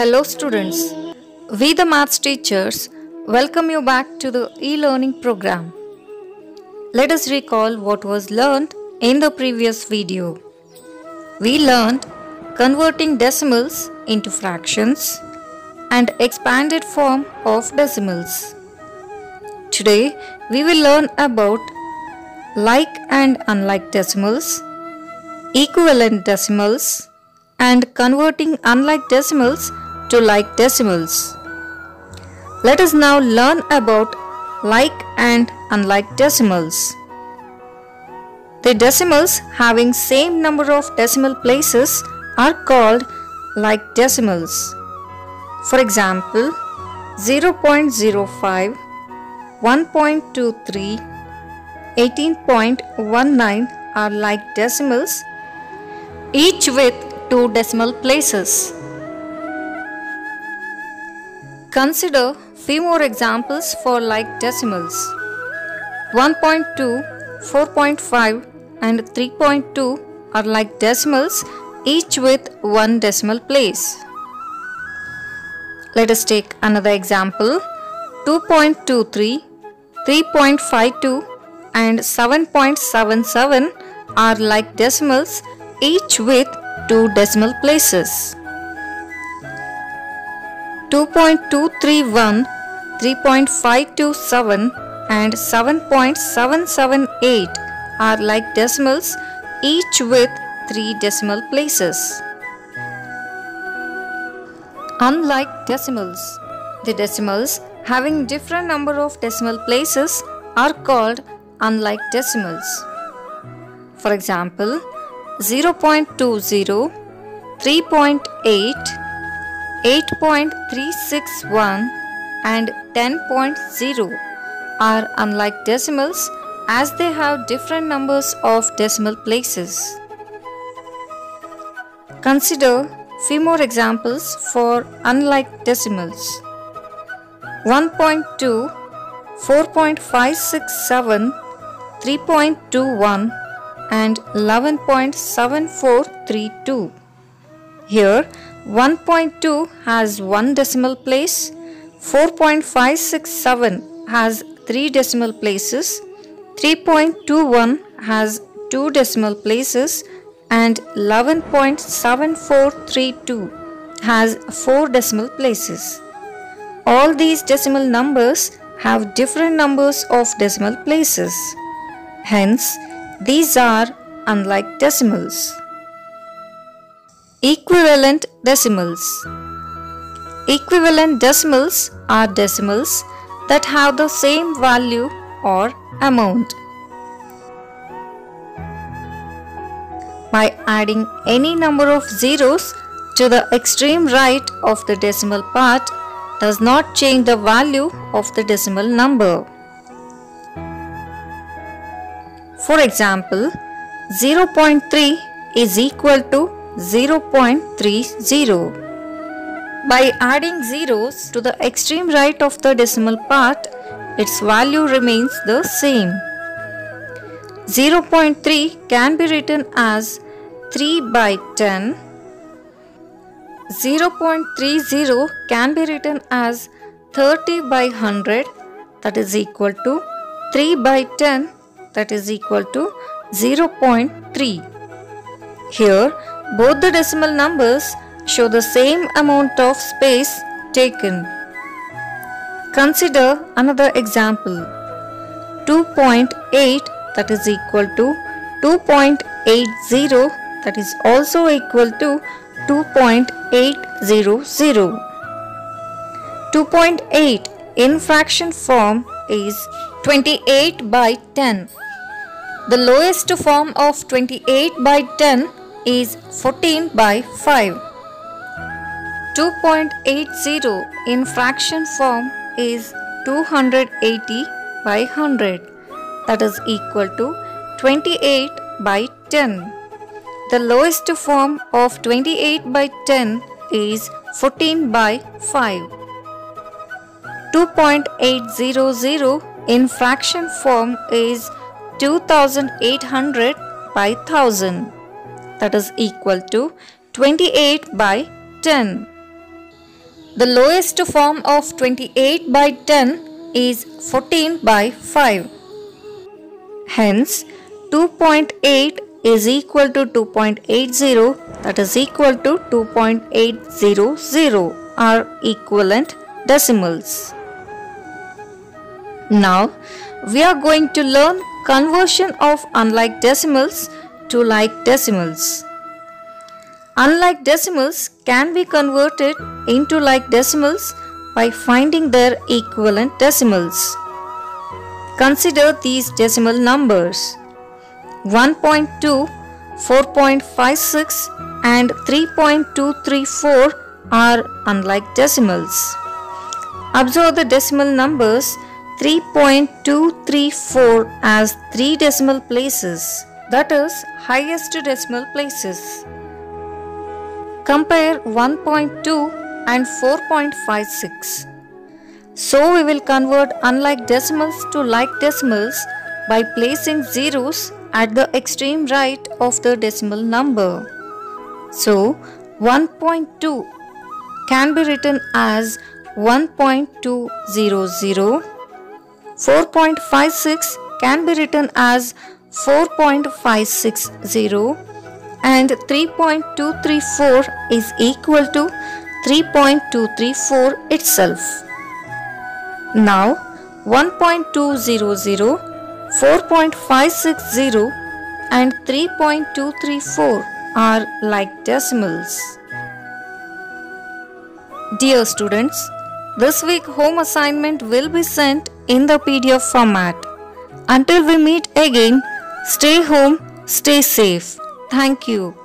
Hello students, we the maths teachers welcome you back to the e-learning program. Let us recall what was learned in the previous video. We learned converting decimals into fractions and expanded form of decimals. Today we will learn about like and unlike decimals, equivalent decimals and converting unlike decimals to like decimals. Let us now learn about like and unlike decimals. The decimals having same number of decimal places are called like decimals. For example, 0.05, 1.23, 18.19 are like decimals, each with two decimal places. Consider few more examples for like decimals. 1.2, 4.5 and 3.2 are like decimals each with one decimal place. Let us take another example. 2.23, 3.52 and 7.77 are like decimals each with two decimal places. 2.231, 3.527 and 7.778 are like decimals each with three decimal places. Unlike decimals, the decimals having different number of decimal places are called unlike decimals. For example, 0.20, 3.8, 8.361 and 10.0 are unlike decimals as they have different numbers of decimal places. Consider few more examples for unlike decimals. 1.2, 4.567, 3.21 and 11.7432. Here 1.2 has one decimal place, 4.567 has three decimal places, 3.21 has two decimal places and 11.7432 has four decimal places. All these decimal numbers have different numbers of decimal places. Hence, these are unlike decimals. Equivalent decimals. Equivalent decimals are decimals that have the same value or amount. By adding any number of zeros to the extreme right of the decimal part does not change the value of the decimal number. For example, 0.3 is equal to 0.30. By adding zeros to the extreme right of the decimal part, its value remains the same. 0.3 can be written as 3 by 10. 0.30 can be written as 30 by 100 that is equal to 3 by 10 that is equal to 0.3. Here both the decimal numbers show the same amount of space taken. Consider another example. 2.8 that is equal to 2.80 that is also equal to 2.800. 2.8 in fraction form is 28 by 10. The lowest form of 28 by 10 is 14 by 5. 2.80 in fraction form is 280 by 100 that is equal to 28 by 10. The lowest form of 28 by 10 is 14 by 5. 2.800 in fraction form is 2800 by 1000 that is equal to 28 by 10. The lowest form of 28 by 10 is 14 by 5. Hence, 2.8 is equal to 2.80 that is equal to 2.800 are equivalent decimals. Now, we are going to learn conversion of unlike decimals to like decimals. Unlike decimals can be converted into like decimals by finding their equivalent decimals. Consider these decimal numbers 1.2, 4.56 and 3.234 are unlike decimals. Observe the decimal numbers 3.234 as 3 decimal places that is highest decimal places. Compare 1.2 and 4.56. So we will convert unlike decimals to like decimals by placing zeros at the extreme right of the decimal number. So 1.2 can be written as 1.200 4.56 can be written as 4.560 and 3.234 is equal to 3.234 itself. Now 1.200, 4.560 and 3.234 are like decimals. Dear students, this week home assignment will be sent in the PDF format. Until we meet again, stay home, stay safe. Thank you.